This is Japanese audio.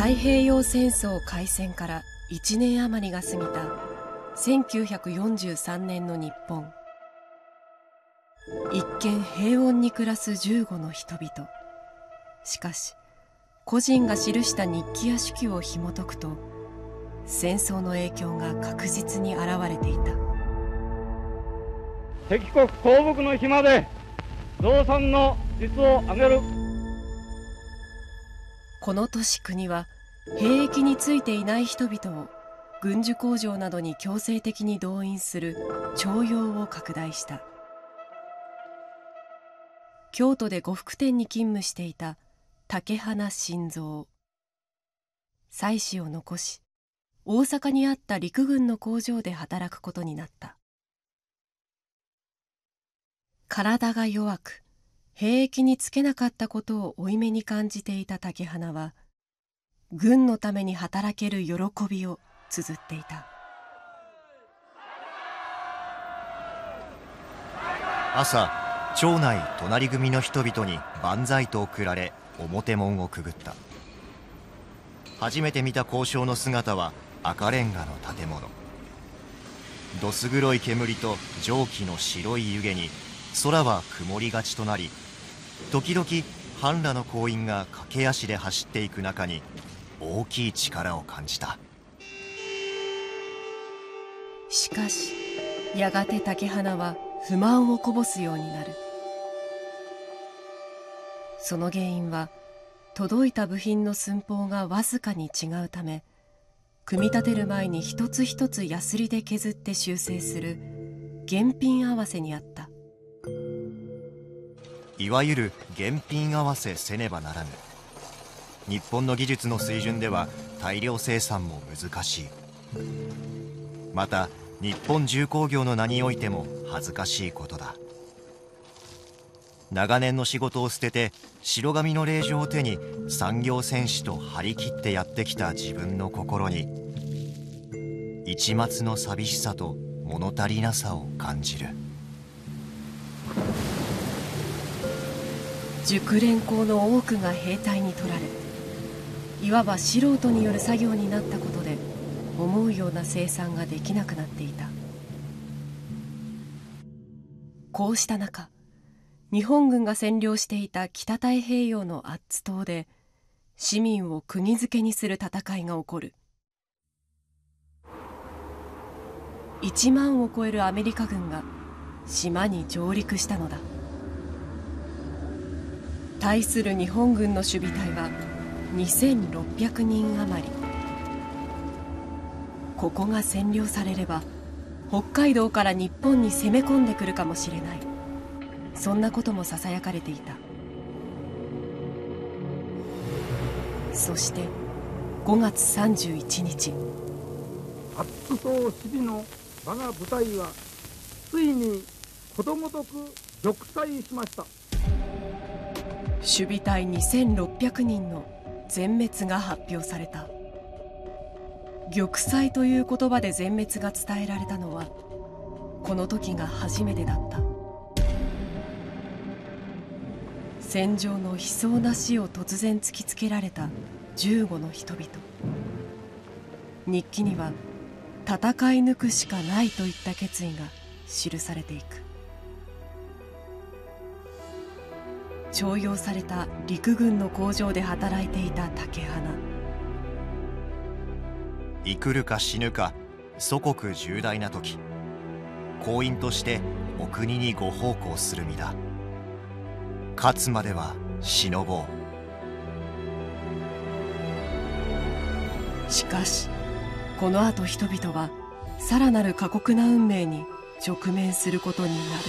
太平洋戦争開戦から1年余りが過ぎた1943年の日本。一見平穏に暮らす15の人々。しかし個人が記した日記や手記を紐解くと戦争の影響が確実に現れていた。敵国降伏の暇で増産の実を上げる。この年国は兵役についていない人々を軍需工場などに強制的に動員する徴用を拡大した。京都で呉服店に勤務していた竹花晋三。妻子を残し大阪にあった陸軍の工場で働くことになった。体が弱く兵役につけなかったことを負い目に感じていた竹花は軍のために働ける喜びを綴っていた。朝町内隣組の人々に万歳と送られ表門をくぐった。初めて見た交渉の姿は赤レンガの建物。どす黒い煙と蒸気の白い湯気に空は曇りがちとなり時々半裸の行員が駆け足で走っていく中に大きい力を感じた。しかしやがて竹花は不満をこぼすようになる。その原因は届いた部品の寸法がわずかに違うため組み立てる前に一つ一つヤスリで削って修正する現品合わせにあった。いわゆる現品合わせせねばならぬ。日本の技術の水準では大量生産も難しい。また日本重工業の名においても恥ずかしいことだ。長年の仕事を捨てて白紙の令状を手に産業戦士と張り切ってやってきた自分の心に一抹の寂しさと物足りなさを感じる。熟練工の多くが兵隊に取られいわば素人による作業になったことで思うような生産ができなくなっていた。こうした中日本軍が占領していた北太平洋のアッツ島で市民を釘付けにする戦いが起こる。1万を超えるアメリカ軍が島に上陸したのだ。対する日本軍の守備隊は2600人余り。ここが占領されれば北海道から日本に攻め込んでくるかもしれない。そんなこともささやかれていた。そして5月31日アッツ島守備の我が部隊はついにことごとく玉砕しました。守備隊2600人の全滅が発表された。玉砕という言葉で全滅が伝えられたのはこの時が初めてだった。戦場の悲壮な死を突然突きつけられた15の人々。日記には戦い抜くしかないといった決意が記されていく。徴用された陸軍の工場で働いていた竹花生くるか死ぬか祖国重大な時行員としてお国にご奉公する身だ。勝つまでは忍ぼう。しかしこのあと人々はさらなる過酷な運命に直面することになる。